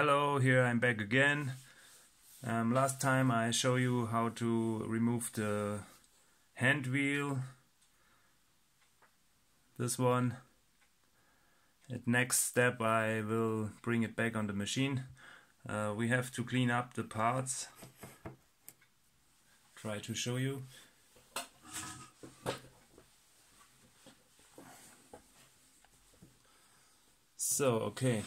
Hello, here I'm back again. Um, last time I show you how to remove the hand wheel. This one. At next step I will bring it back on the machine. Uh, we have to clean up the parts. Try to show you. So, okay.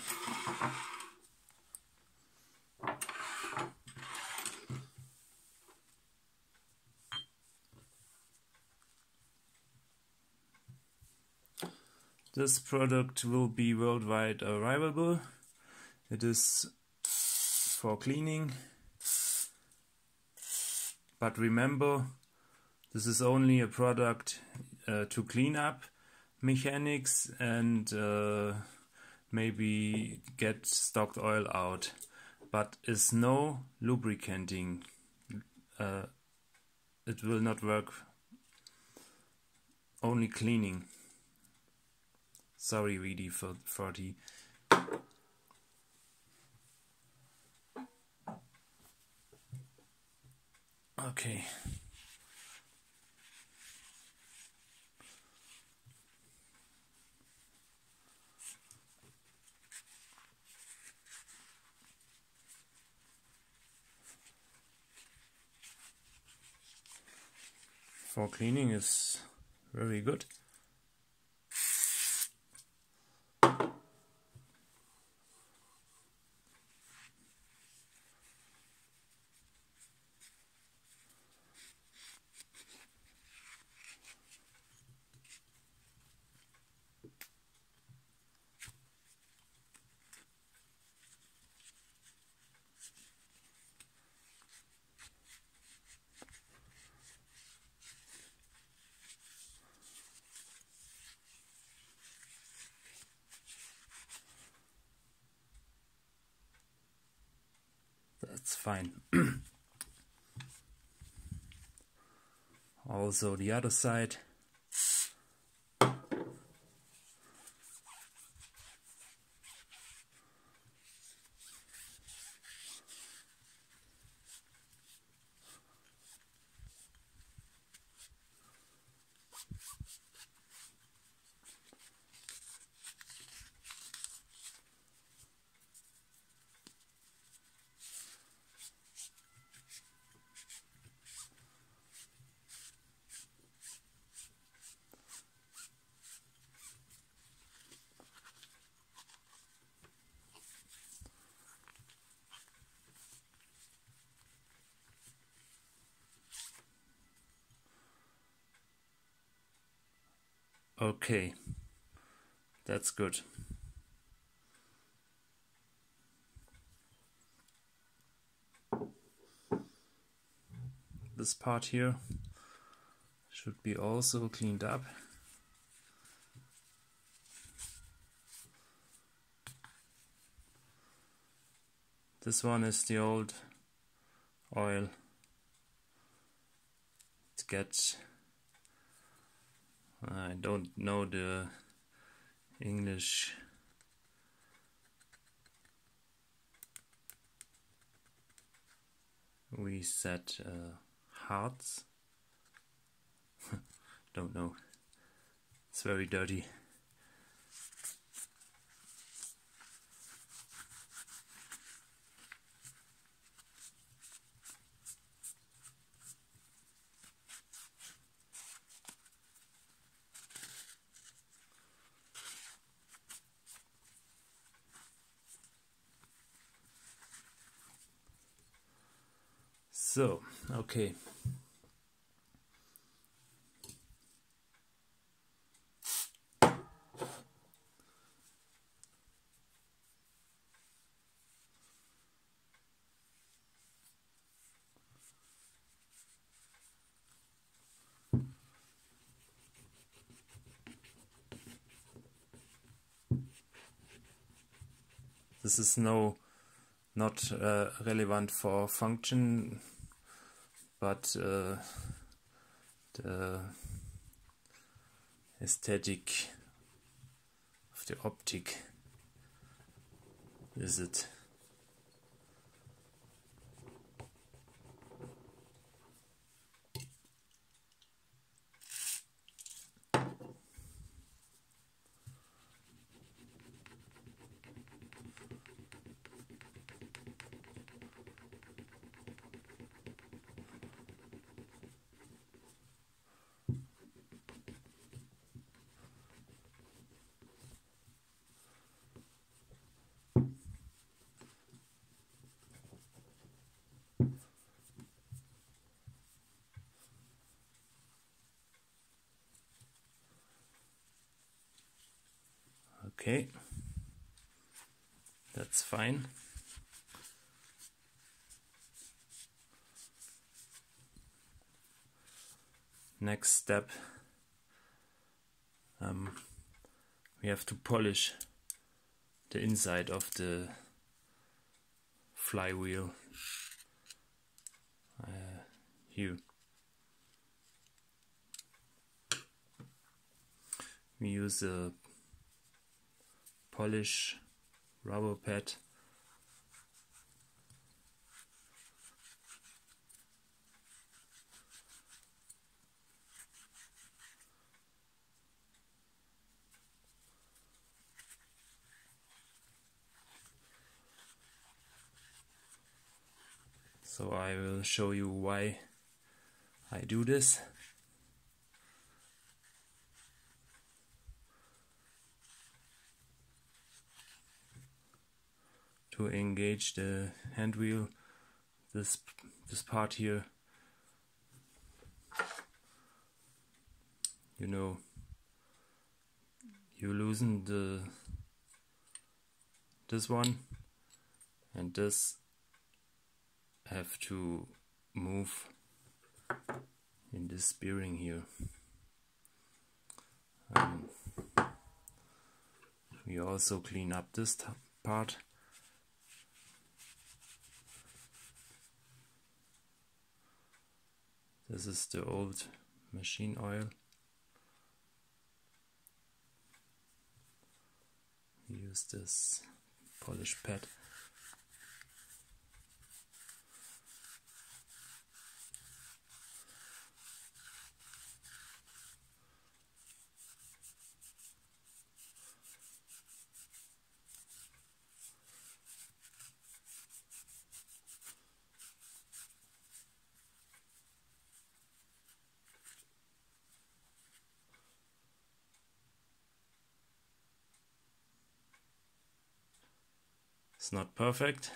This product will be worldwide arrivable. It is for cleaning. But remember, this is only a product uh, to clean up mechanics and uh, maybe get stocked oil out. But is no lubricating. Uh, it will not work. Only cleaning. Sorry, WD-40. Okay. For cleaning is very good. that's fine. also the other side. Okay, that's good. This part here should be also cleaned up. This one is the old oil. It gets I don't know the English. We said uh, hearts. Don't know. It's very dirty So, okay. This is no not uh, relevant for function but uh, the aesthetic of the optic is it Okay, that's fine. Next step, um, we have to polish the inside of the flywheel uh, here. We use a polish rubber pad. So I will show you why I do this to engage the hand wheel this this part here. You know you loosen the this one and this have to move in this bearing here. Um, we also clean up this part This is the old machine oil. Use this polish pad. Not perfect.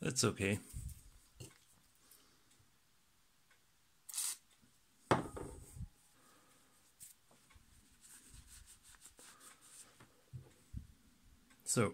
That's okay. So,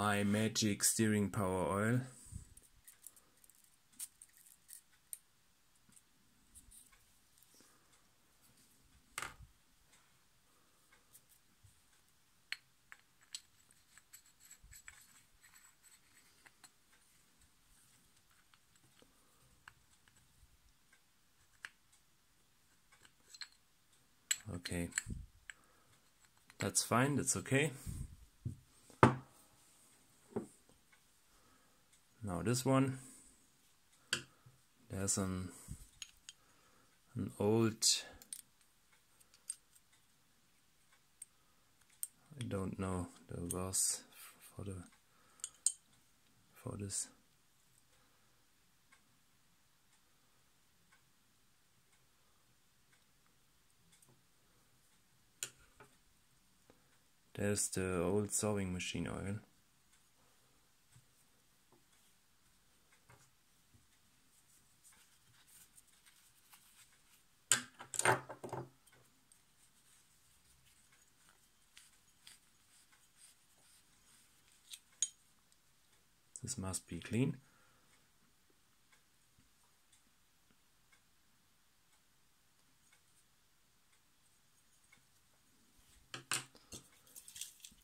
my magic steering power oil. Okay, that's fine, that's okay. Now this one, there's an an old I don't know the was for the for this there's the äh, old sewing machine oil This must be clean.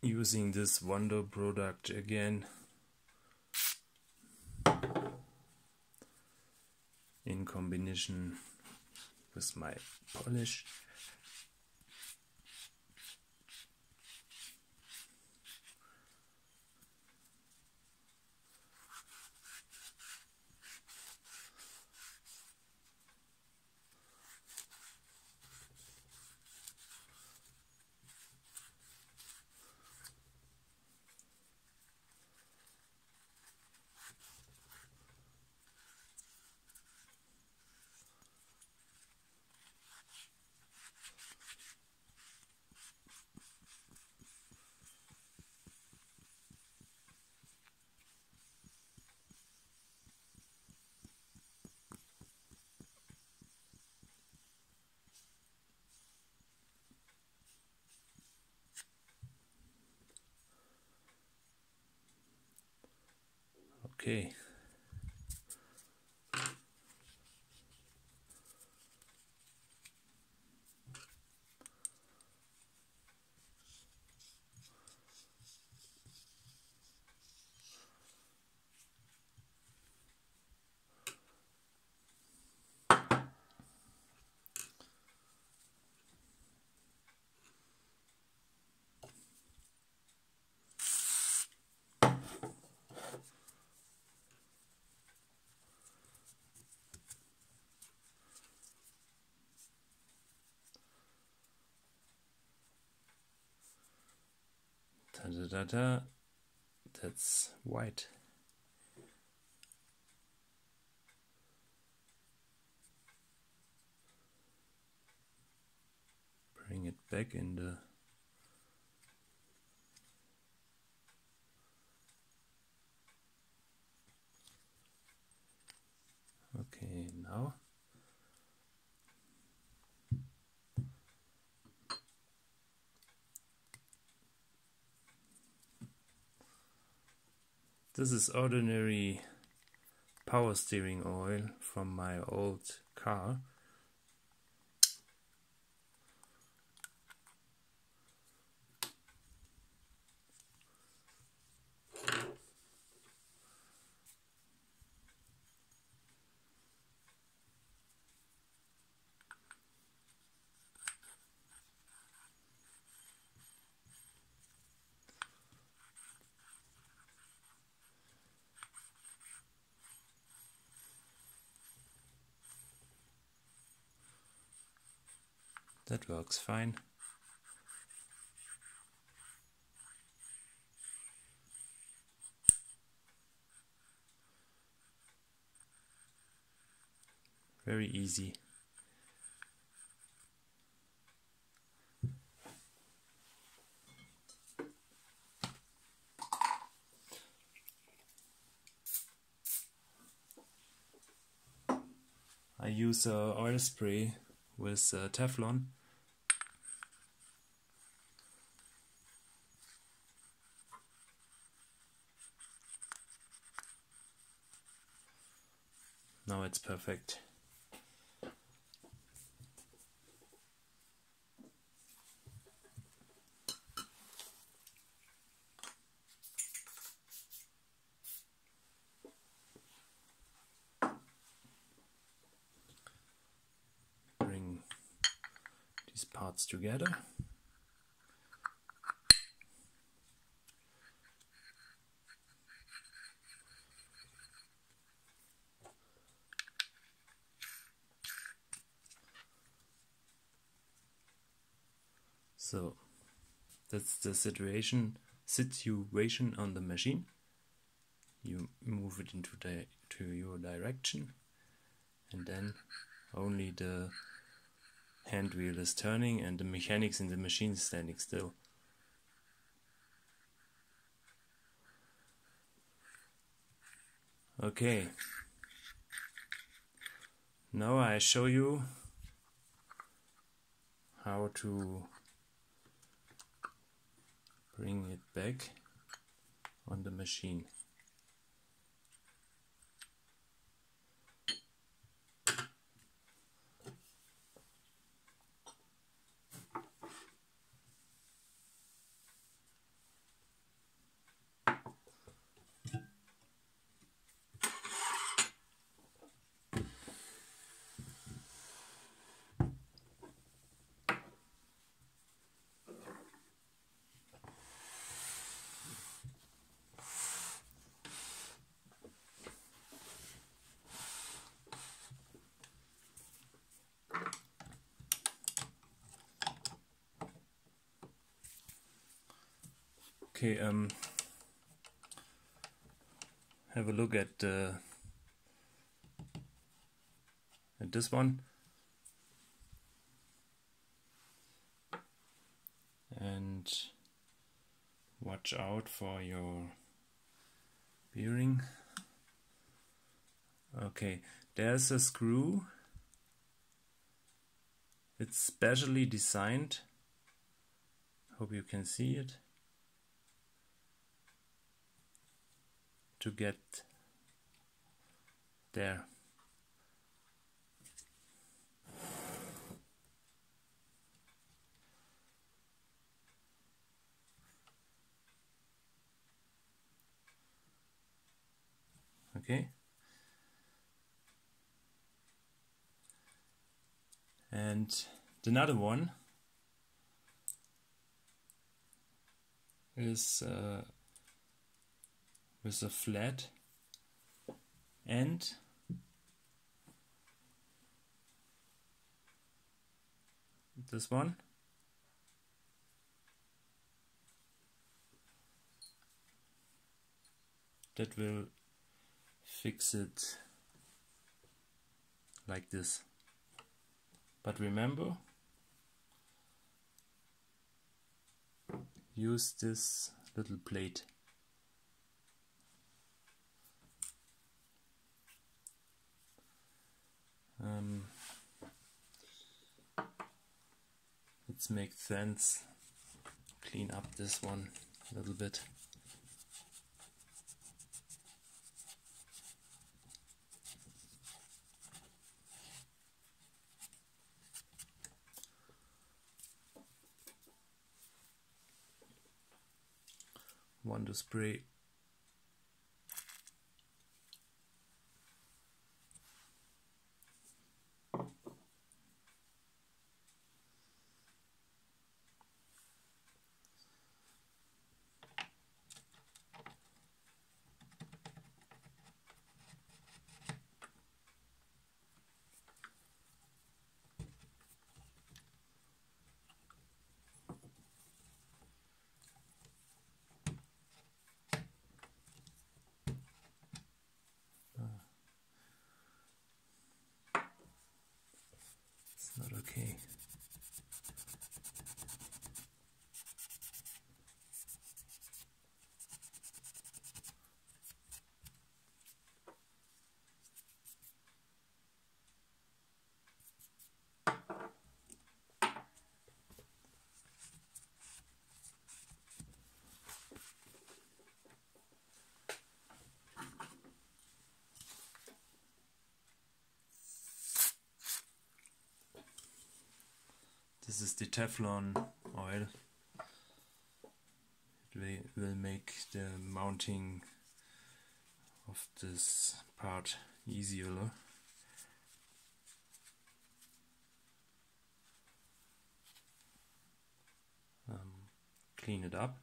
Using this Wonder product again in combination with my polish. Okay. Da da da. That's white. Bring it back in the Okay, now This is ordinary power steering oil from my old car. That works fine. Very easy. I use uh, oil spray with uh, Teflon. Now it's perfect. Bring these parts together. So that's the situation situation on the machine. You move it into the to your direction and then only the hand wheel is turning and the mechanics in the machine is standing still. Okay. Now I show you how to bring it back on the machine. Okay, um, have a look at uh, at this one. And watch out for your bearing. Okay, there's a screw. It's specially designed. Hope you can see it. To get there. Okay. And another one is uh, with a flat end. This one. That will fix it like this. But remember use this little plate let's make sense. Clean up this one a little bit. Wonder spray not okay. This is the Teflon oil. It will make the mounting of this part easier. Um, clean it up.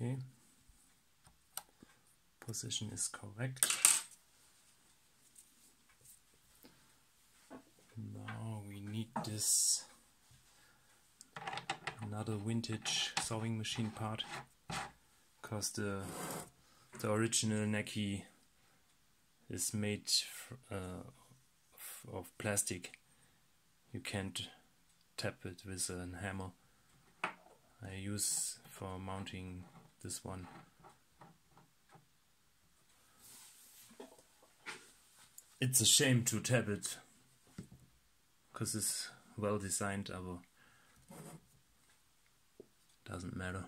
Okay, position is correct. Now we need this another vintage sewing machine part because the the original Necchi is made uh, of plastic. You can't tap it with a hammer. I use for mounting this one. It's a shame to tap it because it's well designed, but doesn't matter.